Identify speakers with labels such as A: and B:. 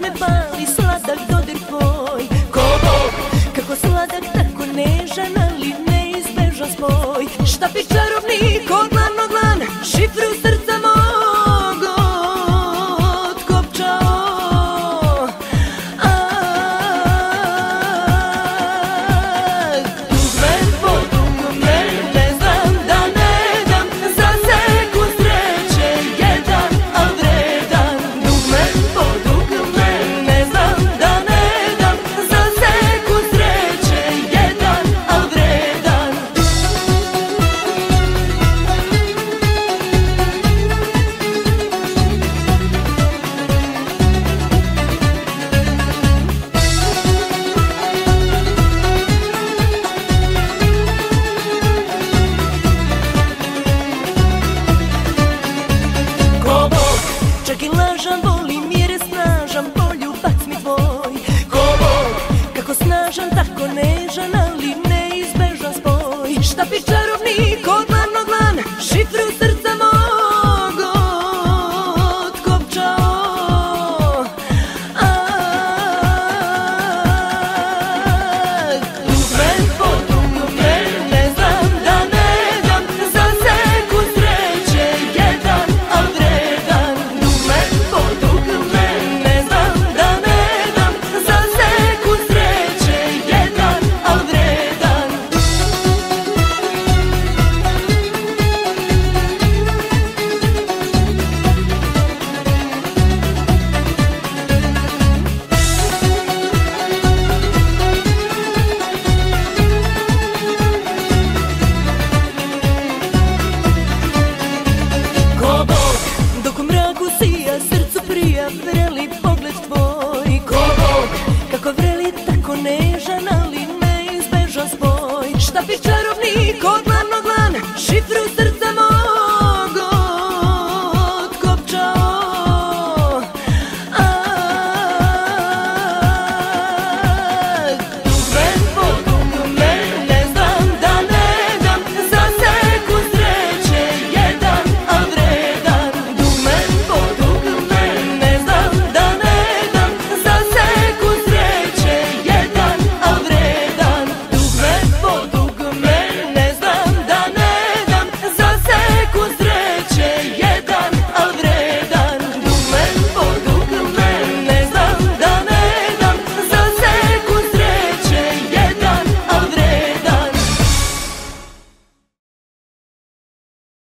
A: me bali sladak dodir tvoj. Ko kako sladak tako nežan ali neizbežan spoj. Šta bi čarobni Šta bi čarovnik